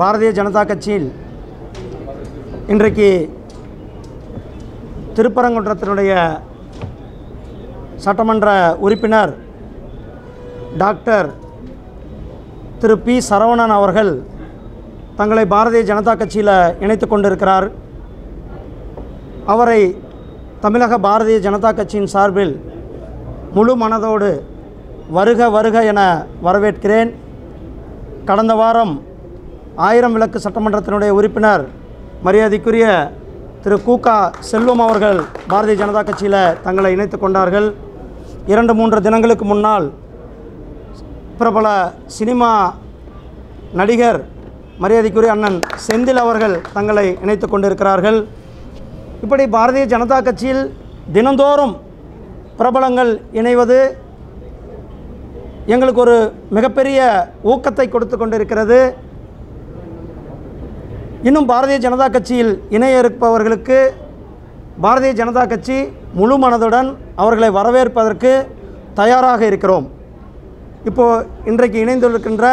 பாரதிய ஜனதா கட்சியில் இன்றைக்கு திருப்பரங்குன்றத்தினுடைய சட்டமன்ற உறுப்பினர் டாக்டர் திரு பி சரவணன் அவர்கள் தங்களை பாரதிய ஜனதா கட்சியில் இணைத்து கொண்டிருக்கிறார். அவரை தமிழக பாரதிய ஜனதா கட்சியின் சார்பில் முழு மனதோடு வருக வருக என வரவேற்கிறேன். கடந்த வாரம் ஆயிரம் விளக்கு சட்டமன்றத்தினுடைய உறுப்பினர் மரியாதைக்குரிய திரு கூகா செல்வம் அவர்கள் பாரதிய ஜனதா கட்சியில் தங்களை இணைத்து கொண்டார்கள். இரண்டு மூன்று தினங்களுக்கு முன்னால் பிரபல சினிமா நடிகர் மரியாதைக்குரிய அண்ணன் செந்தில் அவர்கள் தங்களை இணைத்து கொண்டிருக்கிறார்கள். இப்படி பாரதிய ஜனதா கட்சியில் தினந்தோறும் பிரபலங்கள் இணைவது எங்களுக்கு ஒரு மிகப்பெரிய ஊக்கத்தை கொடுத்து கொண்டிருக்கிறது. இன்னும் பாரதிய ஜனதா கட்சியில் இணைய இருப்பவர்களுக்கு பாரதிய ஜனதா கட்சி முழு மனதுடன் அவர்களை வரவேற்பதற்கு தயாராக இருக்கிறோம். இப்போது இன்றைக்கு இணைந்திருக்கின்ற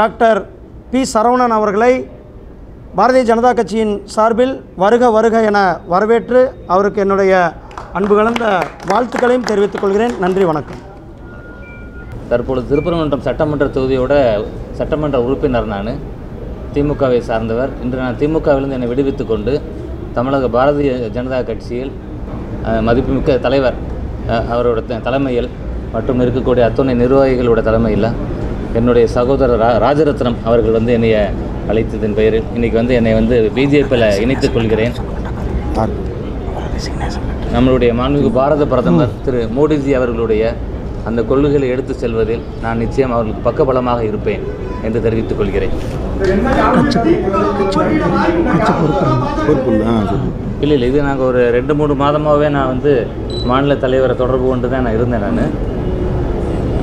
டாக்டர் பி. சரவணன் அவர்களை பாரதிய ஜனதா கட்சியின் சார்பில் வருக வருக என வரவேற்று அவருக்கு என்னுடைய அன்பு கலந்த வாழ்த்துக்களையும் தெரிவித்துக் கொள்கிறேன். நன்றி வணக்கம். தற்பொழுது திருப்பரங்குன்றம் சட்டமன்ற தொகுதியோட சட்டமன்ற உறுப்பினர் நான். திமுகவை சார்ந்தவர். இன்று நான் திமுகவிலிருந்து என்னை விடுவித்துக் கொண்டு தமிழக பாரதிய ஜனதா கட்சியில் மதிப்புமிக்க தலைவர் அவரோட த- தலைமையில் மற்றும் இருக்கக்கூடிய அத்துணை நிர்வாகிகளோட தலைமையில் என்னுடைய சகோதரர் ரா ராஜரத்னம் அவர்கள் வந்து என்னைய அழைத்ததன் பெயரில் இன்றைக்கி வந்து என்னை வந்து பிஜேபியில் இணைத்துக் கொள்கிறேன். நம்மளுடைய மாண்புமிகு பாரத பிரதமர் திரு மோடிஜி அவர்களுடைய அந்த கொள்கைகளை எடுத்து செல்வதில் நான் நிச்சயம் அவர்களுக்கு பக்கபலமாக இருப்பேன் என்று தெரிவித்துக் கொள்கிறேன். இல்லை இல்லை இது நாங்கள் ஒரு ரெண்டு மூணு மாதமாகவே நான் வந்து மாநில தலைவரை தொடர்பு கொண்டு தான் நான் இருந்தேன் நான்.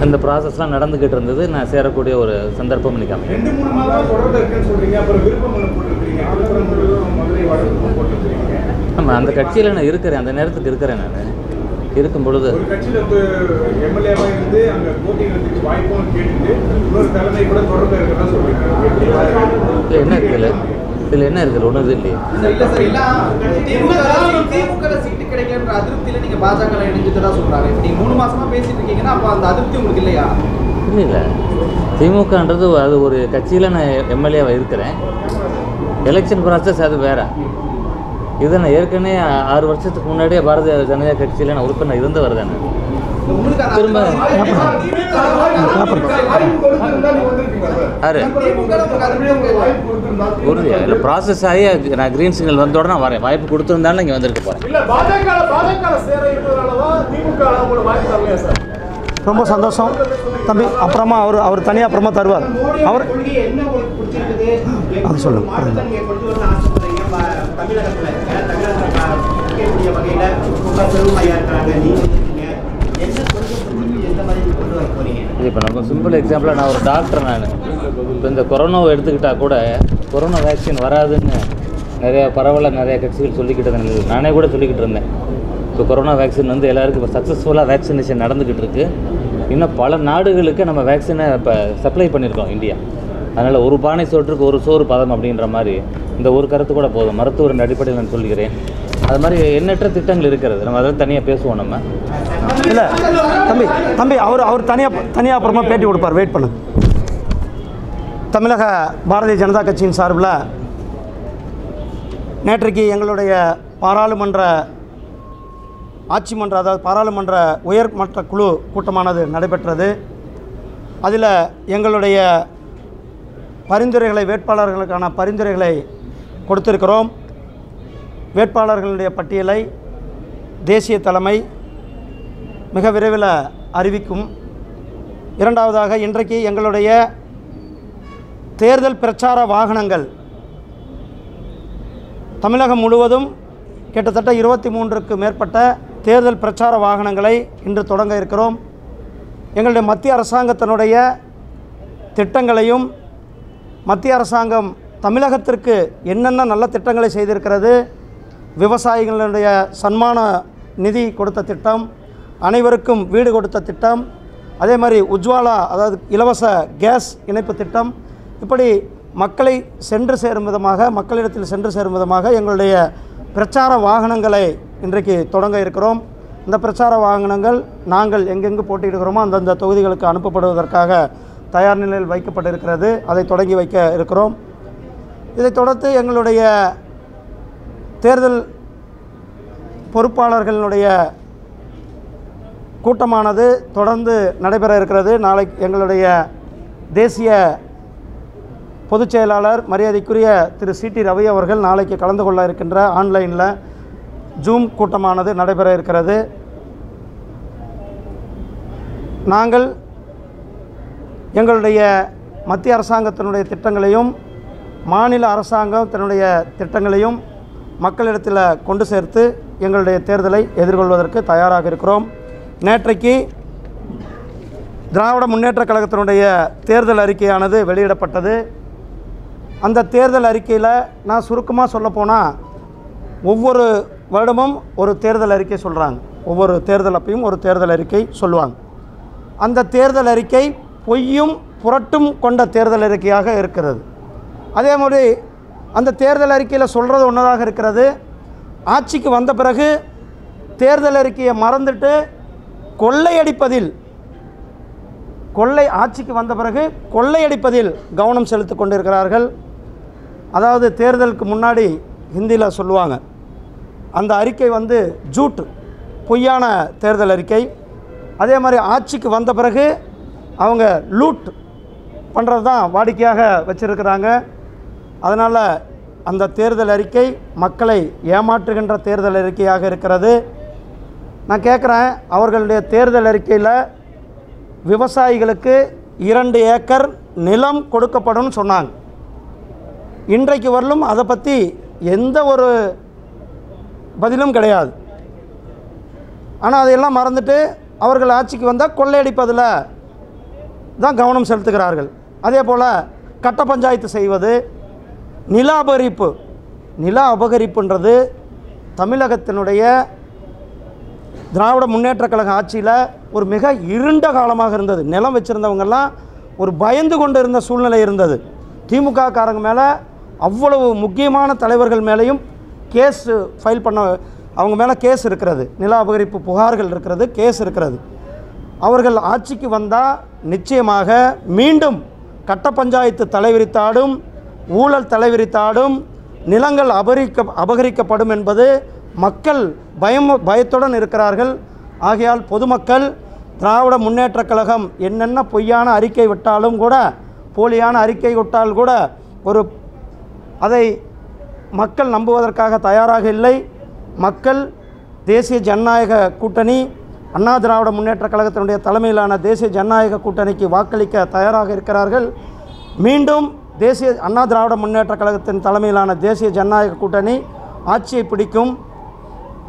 அந்த ப்ராசஸ்லாம் நடந்துக்கிட்டு இருந்தது. நான் சேரக்கூடிய ஒரு சந்தர்ப்பம் இன்னைக்கு அமையும் ஆமாம் அந்த கட்சியில் நான் இருக்கிறேன். அந்த நேரத்துக்கு இருக்கிறேன் நான். இருக்கும் பொழுது ஒரு கட்சியில எம்எல்ஏவா இருந்து அங்க போட்டியிடறதுக்கு வாய்ப்பும் கேட்டுட்டு இன்னொரு தலைமை கூட தொடர்ந்து இருக்கிறதா சொல்றீங்க. இல்லை என்ன இருக்குல்ல இதில்? என்ன இருக்குது ஒன்றும் இது இல்லையே. இல்ல சார் இல்ல திமுக திமுக சீட்டு கிடைக்கன்ற அதிருப்தியில நீங்க பாஜக இணைஞ்சதா சொல்றாங்க இப்ப நீங்க மூணு மாசமா பேசிட்டு இருக்கீங்கன்னா அப்ப அந்த அதிருப்தி உங்களுக்கு இல்லையா? இல்லை. இல்லை திமுகன்றது அது ஒரு கட்சியில் நான் எம்எல்ஏவாக இருக்கிறேன். எலெக்ஷன் ப்ராசஸ் அது வேற. இது நான் ஏற்கனவே ஆறு வருஷத்துக்கு முன்னாடியே பாரதிய ஜனதா கட்சியில் நான் உறுப்பினர் இருந்து வருதேன். திரும்ப உறுதியா? இல்லை ப்ராசஸ் ஆகி நான் க்ரீன் சிக்னல் வந்த உடனே நான் வரேன். வாய்ப்பு கொடுத்துருந்தாலும் இங்கே வந்திருக்க போகிறேன் ரொம்ப சந்தோஷம். தம்பி அப்புறமா அவர் அவர் தனியாக அப்புறமா தருவார். அவர் அது சொல்லுங்க. முக்கியக்கூடிய வகையில ரொம்ப பெருமையா இருக்கிறாங்க. நீங்க என்ன கொள்கை பிடிச்சிருக்கு எந்த மாதிரி கொண்டு வர போறீங்க? இப்போ நம்ம சிம்பிள் எக்ஸாம்பிளாக நான் ஒரு டாக்டர் நான். இப்போ இந்த கொரோனாவை எடுத்துக்கிட்டால் கூட கொரோனா வேக்சின் வராதுன்னு நிறையா பரவலாக நிறைய கட்சிகள் சொல்லிக்கிட்டு இருந்தேன் நானே கூட சொல்லிக்கிட்டு இருந்தேன். இப்போ கொரோனா வேக்சின் வந்து எல்லாருக்கும் இப்போ சக்ஸஸ்ஃபுல்லாக வேக்சினேஷன் நடந்துக்கிட்டு இருக்குது இன்னும் பல நாடுகளுக்கு நம்ம வேக்சினை இப்போ சப்ளை பண்ணியிருக்கோம் இந்தியா. அதனால் ஒரு பானை சோற்றுக்கு ஒரு சோறு பதம் அப்படின்ற மாதிரி இந்த ஒரு கருத்து கூட போதும். மருத்துவரின் அடிப்படையில் நான் சொல்கிறேன். அது மாதிரி எண்ணற்ற திட்டங்கள் இருக்கிறது. நம்ம அதெல்லாம் தனியாக பேசுவோம் நம்ம. இல்லை தம்பி தம்பி அவர் அவர் தனியாக தனியாக அப்புறமா பேட்டி கொடுப்பார். வெயிட் பண்ணு. தமிழக பாரதிய ஜனதா கட்சியின் சார்பில் நேற்றைக்கு எங்களுடைய பாராளுமன்ற ஆட்சி மன்ற அதாவது பாராளுமன்ற உயர்மன்ற குழு கூட்டமானது நடைபெற்றது. அதில் எங்களுடைய பரிந்துரைகளை வேட்பாளர்களுக்கான பரிந்துரைகளை கொடுத்திருக்கிறோம். வேட்பாளர்களுடைய பட்டியலை தேசிய தலைமை மிக விரைவில் அறிவிக்கும். இரண்டாவதாக இன்றைக்கு எங்களுடைய தேர்தல் பிரச்சார வாகனங்கள் தமிழகம் முழுவதும் கிட்டத்தட்ட இருபத்தி மூன்றுக்கு மேற்பட்ட தேர்தல் பிரச்சார வாகனங்களை இன்று தொடங்க இருக்கிறோம். எங்களுடைய மத்திய அரசாங்கத்தினுடைய திட்டங்களையும் மத்திய அரசாங்கம் தமிழகத்திற்கு என்னென்ன நல்ல திட்டங்களை செய்திருக்கிறது விவசாயிகளுடைய சன்மான நிதி கொடுத்த திட்டம் அனைவருக்கும் வீடு கொடுத்த திட்டம் அதே மாதிரி உஜ்வாலா அதாவது இலவச கேஸ் இணைப்பு திட்டம் இப்படி மக்களை சென்று சேரும் விதமாக மக்களிடத்தில் சென்று சேரும் விதமாக எங்களுடைய பிரச்சார வாகனங்களை இன்றைக்கு தொடங்க இருக்கிறோம். இந்த பிரச்சார வாகனங்கள் நாங்கள் எங்கெங்கு போட்டியிடுகிறோமோ அந்தந்த தொகுதிகளுக்கு அனுப்பப்படுவதற்காக தயார் நிலையில் வைக்கப்பட்டிருக்கிறது. அதை தொடங்கி வைக்க இருக்கிறோம். இதைத் தொடர்ந்து எங்களுடைய தேர்தல் பொறுப்பாளர்களினுடைய கூட்டமானது தொடர்ந்து நடைபெற இருக்கிறது. நாளை எங்களுடைய தேசிய பொதுச் செயலாளர் மரியாதைக்குரிய திரு சி டி ரவி அவர்கள் நாளைக்கு கலந்து கொள்ள இருக்கின்ற ஆன்லைனில் ஜூம் கூட்டமானது நடைபெற இருக்கிறது. நாங்கள் எங்களுடைய மத்திய அரசாங்கத்தினுடைய திட்டங்களையும் மாநில அரசாங்கம் தன்னுடைய திட்டங்களையும் மக்களிடத்தில் கொண்டு சேர்த்து எங்களுடைய தேர்தலை எதிர்கொள்வதற்கு தயாராக இருக்கிறோம். நேற்றைக்கு திராவிட முன்னேற்றக் கழகத்தினுடைய தேர்தல் அறிக்கையானது வெளியிடப்பட்டது. அந்த தேர்தல் அறிக்கையில் நான் சுருக்கமாக சொல்லப்போனால் ஒவ்வொரு வருடமும் ஒரு தேர்தல் அறிக்கை சொல்கிறாங்க ஒவ்வொரு தேர்தல் அப்பையும் ஒரு தேர்தல் அறிக்கை சொல்லுவாங்க. அந்த தேர்தல் அறிக்கை பொய்யும் புரட்டும் கொண்ட தேர்தல் அறிக்கையாக இருக்கிறது. அதே மாதிரி அந்த தேர்தல் அறிக்கையில் சொல்கிறது ஒன்றதாக இருக்கிறது. ஆட்சிக்கு வந்த பிறகு தேர்தல் அறிக்கையை மறந்துட்டு கொள்ளையடிப்பதில் கொள்ளை ஆட்சிக்கு வந்த பிறகு கொள்ளையடிப்பதில் கவனம் செலுத்திக் கொண்டிருக்கிறார்கள். அதாவது தேர்தலுக்கு முன்னாடி ஹிந்தியில் சொல்லுவாங்க. அந்த அறிக்கை வந்து ஜூட் பொய்யான தேர்தல் அறிக்கை. அதே மாதிரி ஆட்சிக்கு வந்த பிறகு அவங்க லூட் பண்ணுறது தான் வாடிக்கையாக வச்சுருக்கிறாங்க. அதனால் அந்த தேர்தல் அறிக்கை மக்களை ஏமாற்றுகின்ற தேர்தல் அறிக்கையாக இருக்கிறது. நான் கேட்குறேன் அவர்களுடைய தேர்தல் அறிக்கையில் விவசாயிகளுக்கு இரண்டு ஏக்கர் நிலம் கொடுக்கப்படும் சொன்னாங்க. இன்றைக்கு வரலும் அதை பற்றி எந்த ஒரு பதிலும் கிடையாது. ஆனால் அதையெல்லாம் மறந்துட்டு அவர்கள் ஆட்சிக்கு வந்தால் கொள்ளையடிப்பதில் தான் கவனம் செலுத்துகிறார்கள். அதே போல் கட்ட பஞ்சாயத்து செய்வது நில அபகரிப்பு. நில அபகரிப்புன்றது தமிழகத்தினுடைய திராவிட முன்னேற்றக் கழக ஆட்சியில் ஒரு மிக இருண்ட காலமாக இருந்தது. நிலம் வச்சுருந்தவங்கெல்லாம் ஒரு பயந்து கொண்டு இருந்த சூழ்நிலை இருந்தது. திமுக காரங்க மேலே அவ்வளவு முக்கியமான தலைவர்கள் மேலேயும் கேஸ் ஃபைல் பண்ண அவங்க மேலே கேஸ் இருக்கிறது. நில அபகரிப்பு புகார்கள் இருக்கிறது கேஸ் இருக்கிறது. அவர்கள் ஆட்சிக்கு வந்தால் நிச்சயமாக மீண்டும் கட்ட பஞ்சாயத்து தலைவிரித்தாடும் ஊழல் தலைவிரித்தாடும் நிலங்கள் அபகரிக்க அபகரிக்கப்படும் என்பது மக்கள் பயம் பயத்துடன் இருக்கிறார்கள். ஆகையால் பொதுமக்கள் திராவிட முன்னேற்றக் கழகம் என்னென்ன பொய்யான அறிக்கை விட்டாலும் கூட போலியான அறிக்கை விட்டால் கூட ஒரு அதை மக்கள் நம்புவதற்காக தயாராக இல்லை. மக்கள் தேசிய ஜனநாயக கூட்டணி அண்ணா திராவிட முன்னேற்றக் கழகத்தினுடைய தலைமையிலான தேசிய ஜனநாயக கூட்டணிக்கு வாக்களிக்க தயாராக இருக்கிறார்கள். மீண்டும் தேசிய அண்ணா திராவிட முன்னேற்றக் கழகத்தின் தலைமையிலான தேசிய ஜனநாயக கூட்டணி ஆட்சியை பிடிக்கும்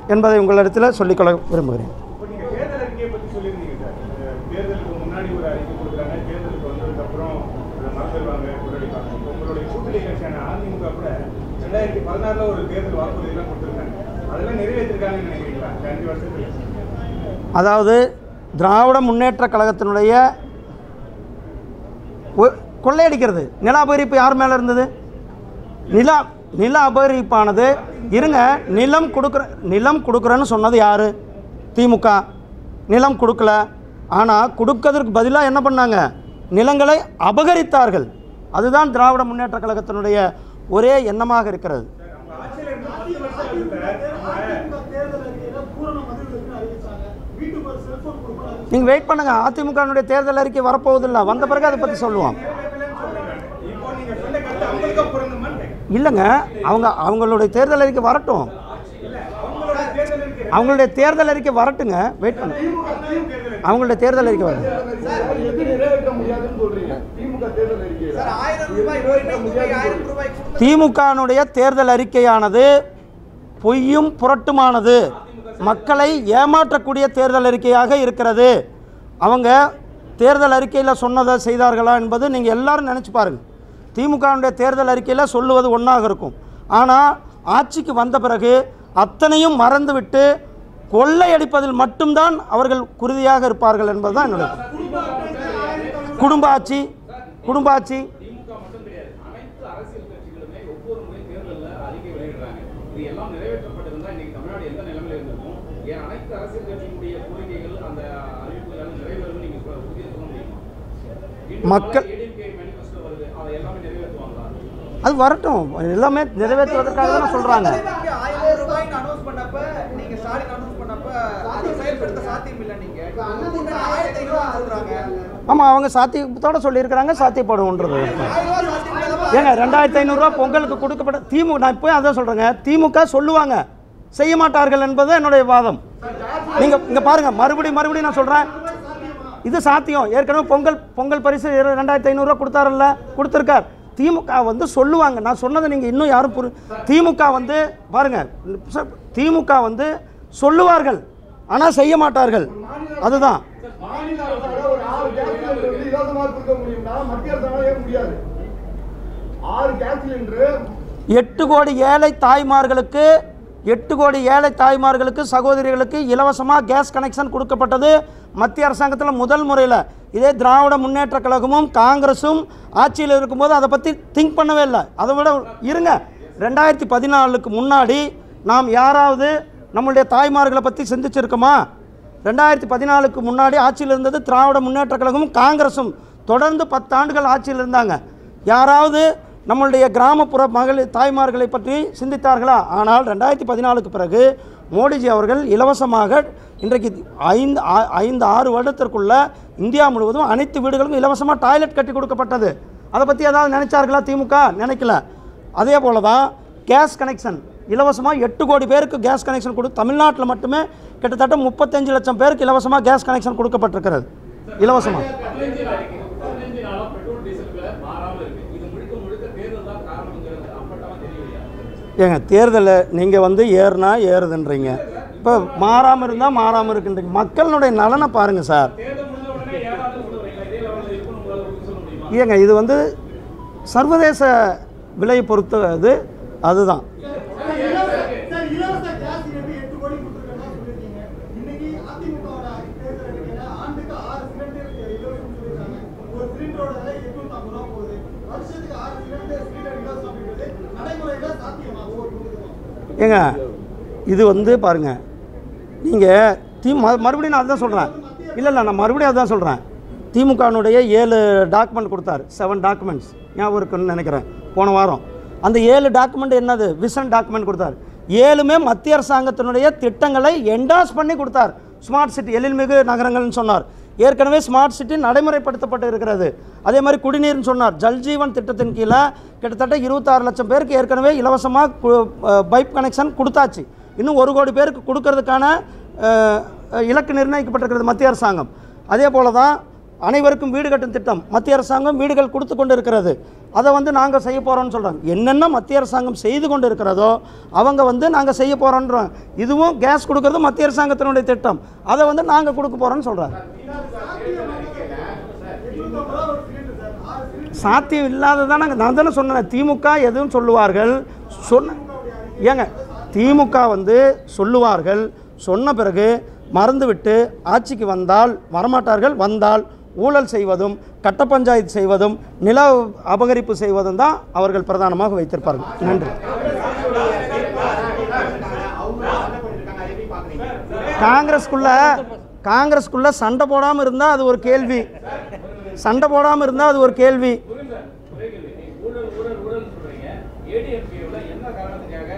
என்பதை உங்களிடத்தில் சொல்லிக்கொள்ள விரும்புகிறேன். ரெண்டாயிரத்தி பதினாறுல ஒரு தேர்தல் வாக்குறுதியெல்லாம் கொடுத்துருக்காங்க. அதெல்லாம் நிறைவேற்றிருக்காங்கன்னு நினைக்கிறீங்களா? அஞ்சு வருஷத்துல? அதாவது திராவிட முன்னேற்றக் கழகத்தினுடைய கொள்ளையடிக்கிறது. நில அபகரிப்பு யார் மேலே இருந்தது? நில நில அபகரிப்பானது. இருங்க நிலம் கொடுக்குற நிலம் கொடுக்குறேன்னு சொன்னது யார்? திமுக. நிலம் கொடுக்கல. ஆனால் கொடுக்கறதுக்கு பதிலாக என்ன பண்ணாங்க? நிலங்களை அபகரித்தார்கள். அதுதான் திராவிட முன்னேற்றக் கழகத்தினுடைய ஒரே எண்ணமாக இருக்கிறது. நீங்கள் வெயிட் பண்ணுங்க. அதிமுகனுடைய தேர்தல் அறிக்கை வரப்போவதில்லை. வந்த பிறகு அதை பற்றி சொல்லுவோம் இப்போ நீங்க சொன்ன கருத்து அவங்களுக்கா பொருந்துமான்னு கேட்குறேன். இல்லைங்க அவங்க அவங்களுடைய தேர்தல் அறிக்கை வரட்டும். அவங்களுடைய தேர்தல் அறிக்கை வரட்டுங்க. வெயிட் பண்ணு அவங்களுடைய தேர்தல் அறிக்கை வரட்டும். சார் திமுகனுடைய தேர்தல் அறிக்கையானது பொய்யும் புரட்டுமானது. மக்களை ஏமாற்றக்கூடிய தேர்தல் அறிக்கையாக இருக்கிறது. அவங்க தேர்தல் அறிக்கையில் சொன்னதை செய்தார்களா என்பது நீங்கள் எல்லாரும் நினச்சி பாருங்கள் திமுகவுடைய தேர்தல் அறிக்கையில் சொல்லுவது ஒன்றாக இருக்கும். ஆனால் ஆட்சிக்கு வந்த பிறகு அத்தனையும் மறந்துவிட்டு கொள்ளையடிப்பதில் மட்டும்தான் அவர்கள் குருதியாக இருப்பார்கள் என்பதுதான் என்னுடைய குடும்ப ஆட்சி குடும்ப ஆட்சி. மக்கள் அது வரட்டும். எல்லாமே நிறைவேற்றுவதற்காக தான் சொல்கிறாங்க சொல்றாங்க. ஆமாம் அவங்க சாத்தியத்தோட சொல்லியிருக்கிறாங்க சாத்தியப்படும்ன்றது ஏங்க ரெண்டாயிரத்தி ஐநூறுரூவா பொங்கலுக்கு கொடுக்கப்பட்ட திமுக நான் இப்போ அதான் சொல்கிறேங்க திமுக சொல்லுவாங்க. செய்ய மாட்டார்கள் என்பது என்னுடைய வாதம். நீங்கள் இங்கே பாருங்கள் மறுபடியும் மறுபடியும் நான் சொல்கிறேன் இது சாத்தியம். ஏற்கனவே பொங்கல் பொங்கல் பரிசு ரெண்டாயிரத்தி ஐநூறுரூவா கொடுத்தாருல்ல கொடுத்துருக்கார். திமுக வந்து சொல்லுவாங்க. நான் சொன்னதை நீங்கள் இன்னும் யாரும் புரி திமுக வந்து பாருங்க திமுக வந்து சொல்லுவார்கள் ஆனால் செய்ய மாட்டார்கள். அதுதான். எட்டு கோடி ஏழை தாய்மார்களுக்கு எட்டு கோடி ஏழை தாய்மார்களுக்கு சகோதரிகளுக்கு இலவசமாக கேஸ் கனெக்ஷன் கொடுக்கப்பட்டது. மத்திய அரசாங்கத்தில் முதல் முறையில். இதே திராவிட முன்னேற்ற கழகமும் காங்கிரஸும் ஆட்சியில் இருக்கும்போது அதை பற்றி திங்க் பண்ணவே இல்லை. அதை விட இருங்க. ரெண்டாயிரத்தி பதினாலுக்கு முன்னாடி நாம் யாராவது நம்மளுடைய தாய்மார்களை பற்றி சிந்திச்சிருக்கோமா? ரெண்டாயிரத்தி பதினாலுக்கு முன்னாடி ஆட்சியில் இருந்தது திராவிட முன்னேற்ற கழகமும் காங்கிரஸும் தொடர்ந்து பத்தாண்டுகள் ஆட்சியில் இருந்தாங்க. யாராவது நம்மளுடைய கிராமப்புற மகளிர் தாய்மார்களை பற்றி சிந்தித்தார்களா? ஆனால் ரெண்டாயிரத்தி பதினாலுக்கு பிறகு மோடிஜி அவர்கள் இலவசமாக இன்றைக்கு ஐந்து ஆ- ஐந்து ஆறு வருடத்திற்குள்ள இந்தியா முழுவதும் அனைத்து வீடுகளுக்கும் இலவசமாக டாய்லெட் கட்டி கொடுக்கப்பட்டது. அதை பற்றி ஏதாவது நினைச்சார்களா திமுக? நினைக்கல. அதே போல தான் கேஸ் கனெக்ஷன். இலவசமாக எட்டு கோடி பேருக்கு கேஸ் கனெக்ஷன் கொடு தமிழ்நாட்டில் மட்டுமே கிட்டத்தட்ட முப்பத்தஞ்சு லட்சம் பேருக்கு இலவசமாக கேஸ் கனெக்ஷன் கொடுக்கப்பட்டிருக்கிறது. இலவசமாக ஏங்க தேர்தலில் நீங்கள் வந்து ஏறுனா ஏறுதுன்றீங்க. இப்போ மாறாமல் இருந்தால் மாறாமல் இருக்குன்றீங்க. மக்களுடைய நலனை பாருங்கள் சார். ஏங்க இது வந்து சர்வதேச விலையை பொறுத்தது அதுதான் சார் இலவச கேஸ் சிலிண்டர் எட்டு கோடி கொடுத்துருக்கா சொல்லியிருக்கீங்க இன்னைக்கு அதிமுகவோட தேர்தல் அறிக்கையில ஆண்டுக்கு ஆறு சிலிண்டர் இலவசம் சொல்லியிருக்காங்க ஒரு சிலிண்டரோட விலை எட்நூத்தி ஐம்பது ரூபா போகுது வருஷத்துக்கு ஆறு சிலிண்டர் சிலிண்டர் இலவசம் அப்படின்றது நடைமுறையில சாத்தியமா ஒவ்வொரு குடும்பத்துக்கும் ஏங்க இது வந்து பாருங்க நீங்கள் தி மறுபடியும் நான் அதுதான் சொல்கிறேன் இல்லை இல்லை நான் மறுபடியும் அதுதான் சொல்கிறேன் திமுகனுடைய ஏழு டாக்குமெண்ட் கொடுத்தாரு செவன் டாக்குமெண்ட்ஸ் ஞாபகம் இருக்குன்னு நினைக்கிறேன் போன வாரம். அந்த ஏழு டாக்குமெண்ட் என்னது? விஷன் டாக்குமெண்ட் கொடுத்தார். ஏழுமே மத்திய அரசாங்கத்தினுடைய திட்டங்களை என்டாஸ் பண்ணி கொடுத்தார். ஸ்மார்ட் சிட்டி எழில்மிகு நகரங்கள்னு சொன்னார். ஏற்கனவே ஸ்மார்ட் சிட்டி நடைமுறைப்படுத்தப்பட்டு இருக்கிறது. அதே மாதிரி குடிநீர்னு சொன்னார். ஜல்ஜீவன் திட்டத்தின் கீழே கிட்டத்தட்ட இருபத்தாறு லட்சம் பேருக்கு ஏற்கனவே இலவசமாக பைப் கனெக்ஷன் கொடுத்தாச்சு. இன்னும் ஒரு கோடி பேருக்கு கொடுக்கறதுக்கான இலக்கு நிர்ணயிக்கப்பட்டிருக்கிறது மத்திய அரசாங்கம். அதே போல தான் அனைவருக்கும் வீடு கட்டும் திட்டம் மத்திய அரசாங்கம் வீடுகள் கொடுத்து கொண்டு இருக்கிறது அதை வந்து நாங்கள் செய்ய போகிறோம்னு சொல்கிறாங்க என்னென்ன மத்திய அரசாங்கம் செய்து கொண்டு இருக்கிறதோ அவங்க வந்து நாங்கள் செய்ய போகிறோன்றோம் இதுவும் கேஸ் கொடுக்கறது மத்திய அரசாங்கத்தினுடைய திட்டம். அதை வந்து நாங்கள் கொடுக்க போகிறோம்னு சொல்கிறாங்க சாத்தியம் இல்லாததான் நான் தானே சொன்னேன் திமுக எதுவும் சொல்லுவார்கள்? சொன்ன ஏங்க திமுக வந்து சொல்லுவார்கள் சொன்ன பிறகு மறந்துவிட்டு ஆட்சிக்கு வந்தால் வரமாட்டார்கள் வந்தால் ஊழல் செய்வதும் கட்ட பஞ்சாயத்து செய்வதும் நில அபகரிப்பு செய்வதும் தான் அவர்கள் பிரதானமாக வைத்திருப்பார்கள். நன்றி. காங்கிரஸ்குள்ள காங்கிரஸ்குள்ள சண்டை போடாமல் இருந்தால் அது ஒரு கேள்வி. சண்டை போடாமல் இருந்தால் அது ஒரு கேள்வி ஒரே கேள்வி நீங்க ஊழல் ஊழல் ஊழல் சொல்றீங்க ஏடிஎம்கேவில் என்ன காரணத்துக்காக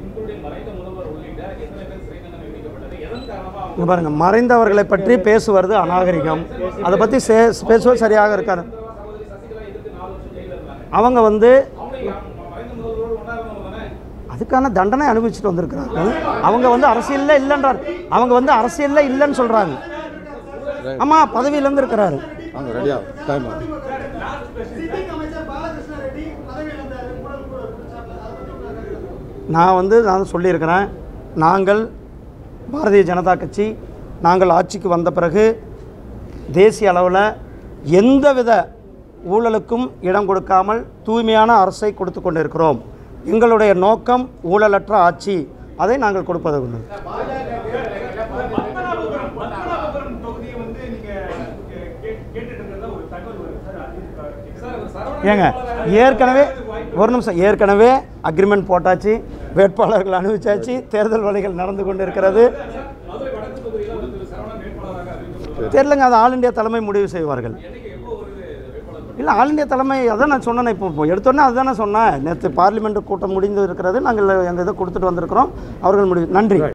இன்க்ளூடிங் மறைந்த முதல்வர் உள்ளிட்ட எத்தனை பேர் சிறை தண்டனை விதிக்கப்பட்டது எதன் காரணமா அவங்க இங்க பாருங்க மறைந்தவர்களை பற்றி பேசுவது அநாகரிகம். அதை பற்றி சே பேசுவது சரியாக இருக்காது. அவங்க வந்து அதுக்கான தண்டனை அனுபவிச்சுட்டு வந்திருக்கிறாங்க. அவங்க வந்து அரசியலில் இல்லைன்றார். அவங்க வந்து அரசியலில் இல்லைன்னு சொல்கிறாங்க ஆமாம் பதவியிலேருந்து இருக்கிறாரு? நான் வந்து நான் சொல்லியிருக்கிறேன் நாங்கள் பாரதிய ஜனதா கட்சி நாங்கள் ஆட்சிக்கு வந்த பிறகு தேசிய அளவில் எந்தவித ஊழலுக்கும் இடம் கொடுக்காமல் தூய்மையான அரசை கொடுத்து கொண்டிருக்கிறோம். எங்களுடைய நோக்கம் ஊழலற்ற ஆட்சி. அதை நாங்கள் கொடுப்பது உண்டு. ஏங்க ஏற்கனவே ஒரு நிமிஷம். ஏற்கனவே அக்ரிமெண்ட் போட்டாச்சு. வேட்பாளர்கள் அனுபவிச்சாச்சு தேர்தல் வழிகள் நடந்து கொண்டு இருக்கிறது தெரிலங்க அது ஆல் இந்தியா தலைமை முடிவு செய்வார்கள். இல்லை ஆல் இண்டியா தலைமை அதான் நான் சொன்னேன் இப்போ இப்போ எடுத்தோன்னே அதுதானே சொன்னேன். நேற்று பார்லிமெண்ட் கூட்டம் முடிந்து இருக்கிறது. நாங்கள் எங்கள் இதை கொடுத்துட்டு வந்திருக்கிறோம். அவர்கள் முடிவு. நன்றி.